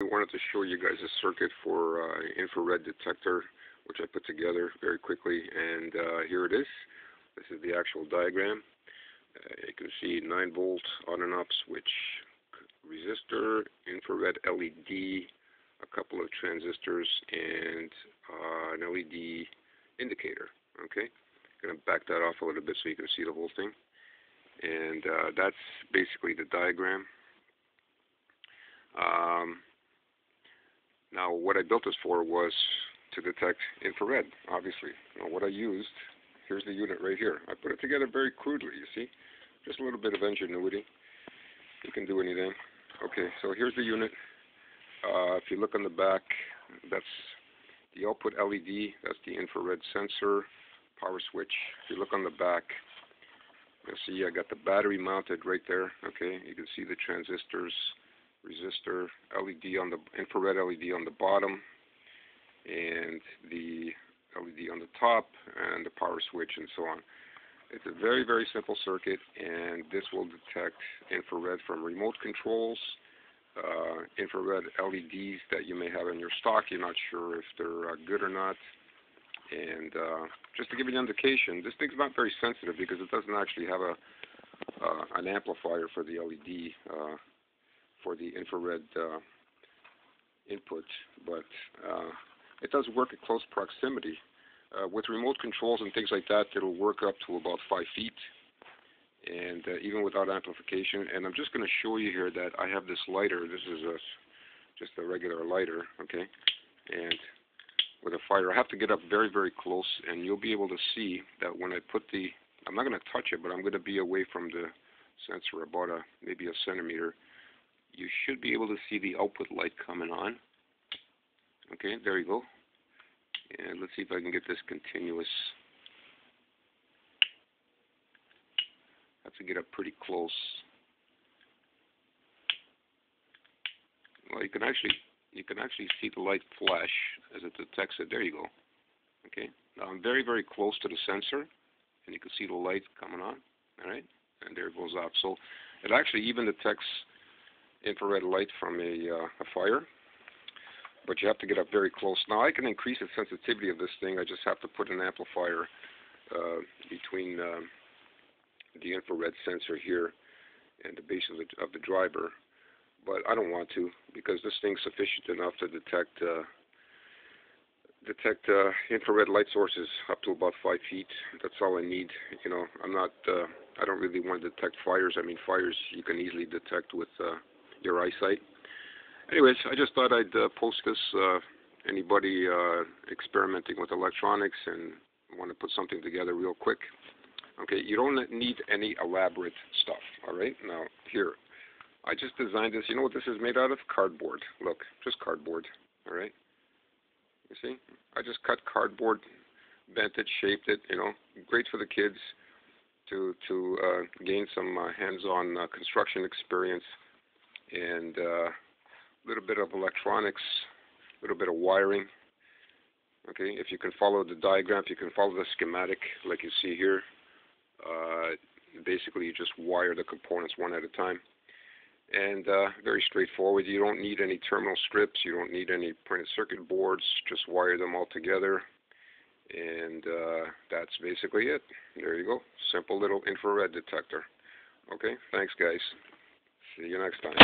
I wanted to show you guys a circuit for uh, infrared detector which I put together very quickly and uh, here it is. This is the actual diagram. Uh, you can see 9 volt on and off switch, resistor, infrared LED, a couple of transistors and uh, an LED indicator. Okay, I'm going to back that off a little bit so you can see the whole thing. And uh, that's basically the diagram. Um, now, what I built this for was to detect infrared, obviously. Now, what I used, here's the unit right here. I put it together very crudely, you see? Just a little bit of ingenuity. You can do anything. Okay, so here's the unit. Uh, if you look on the back, that's the output LED, that's the infrared sensor, power switch. If you look on the back, you'll see I got the battery mounted right there. Okay, you can see the transistors, resistor, LED on the infrared LED on the bottom, and the LED on the top, and the power switch, and so on. It's a very, very simple circuit, and this will detect infrared from remote controls, uh, infrared LEDs that you may have in your stock. You're not sure if they're uh, good or not. And uh, just to give you an indication, this thing's not very sensitive because it doesn't actually have a uh, an amplifier for the LED uh, for the infrared uh, input, but uh, it does work at close proximity. Uh, with remote controls and things like that, it'll work up to about five feet, and uh, even without amplification. And I'm just going to show you here that I have this lighter. This is a just a regular lighter, okay, and with a fire. I have to get up very, very close, and you'll be able to see that when I put the, I'm not going to touch it, but I'm going to be away from the sensor about a maybe a centimeter. You should be able to see the output light coming on. Okay, there you go. And let's see if I can get this continuous. Have to get up pretty close. Well, you can actually you can actually see the light flash as it detects it. There you go. Okay. Now I'm very very close to the sensor, and you can see the light coming on. All right, and there it goes off. So it actually even detects infrared light from a, uh, a fire but you have to get up very close. Now I can increase the sensitivity of this thing. I just have to put an amplifier uh, between uh, the infrared sensor here and the base of the, of the driver. But I don't want to because this thing's sufficient enough to detect uh, detect uh, infrared light sources up to about five feet. That's all I need. You know, I'm not. Uh, I don't really want to detect fires. I mean, fires you can easily detect with uh, your eyesight anyways, I just thought I'd uh, post this. Uh, anybody uh, experimenting with electronics and want to put something together real quick. Okay, you don't need any elaborate stuff. All right, now here, I just designed this. You know what this is made out of? Cardboard. Look, just cardboard. All right. You see, I just cut cardboard, bent it, shaped it. You know, great for the kids to to uh, gain some uh, hands-on uh, construction experience and uh, a little bit of electronics, a little bit of wiring. Okay, if you can follow the diagram, if you can follow the schematic like you see here, uh, basically you just wire the components one at a time. And uh, very straightforward. You don't need any terminal strips. You don't need any printed circuit boards. Just wire them all together. And uh, that's basically it. There you go. Simple little infrared detector. Okay, thanks guys. See you next time.